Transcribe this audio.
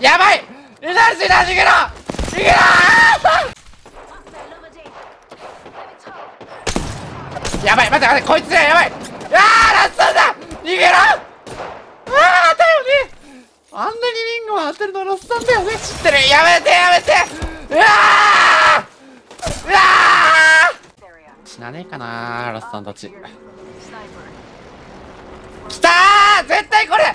やばい。リザルスだ逃げろ逃げろやばい待って待ってこいつややばい。あーラストだ。逃げろ。ああだよねあんなにリンゴを当てるのラストだよね。知ってる。やめてやめて。うわー。うわー。死なねえかなラストンたち。きたー。絶対これ。